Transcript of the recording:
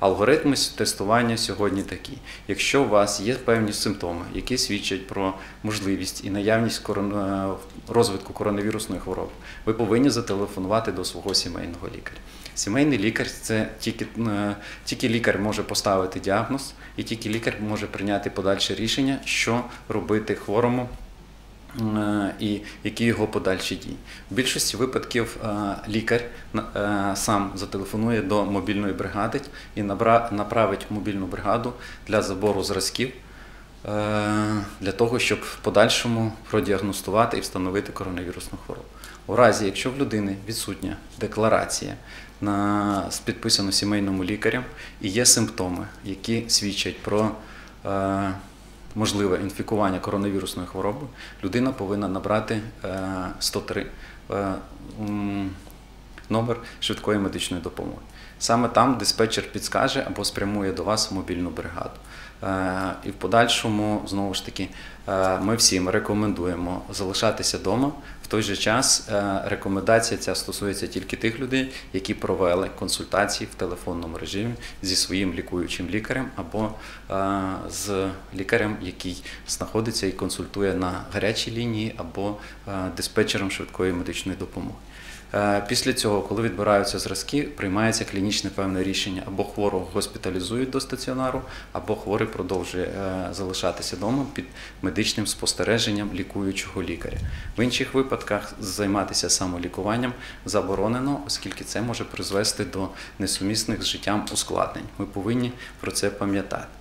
Алгоритми тестування сьогодні такі. Якщо у вас є певні симптоми, які свідчать про можливість і наявність корон- е, розвитку коронавірусної хвороби, ви повинні зателефонувати до свого сімейного лікаря. Сімейний лікар це тільки, е, тільки лікар може поставити діагноз, і тільки лікар може прийняти подальше рішення, що робити хворому і які його подальші дії. В більшості випадків е, лікар е, сам зателефонує до мобільної бригади і направить мобільну бригаду для забору зразків. е, Для того, щоб в подальшому продіагностувати і встановити коронавірусну хворобу. У разі, якщо в людини відсутня декларація на підписану сімейному лікарем і є симптоми, які свідчать про е, можливе інфікування коронавірусною хворобою, людина повинна набрати е, 103 е, номер швидкої медичної допомоги. Саме там диспетчер підскаже або спрямує до вас мобільну бригаду. Е, І в подальшому, знову ж таки, е, ми всім рекомендуємо залишатися вдома. В той же час е, рекомендація ця стосується тільки тих людей, які провели консультації в телефонному режимі зі своїм лікуючим лікарем або з лікарем, який знаходиться і консультує на гарячій лінії або диспетчером швидкої медичної допомоги. Після цього, коли відбираються зразки, приймається клінічне певне рішення або хворого госпіталізують до стаціонару, або хворий продовжує е, залишатися вдома під медичним спостереженням лікуючого лікаря. В інших випадках займатися самолікуванням заборонено, оскільки це може призвести до несумісних з життям ускладнень. Ми повинні про це пам'ятати.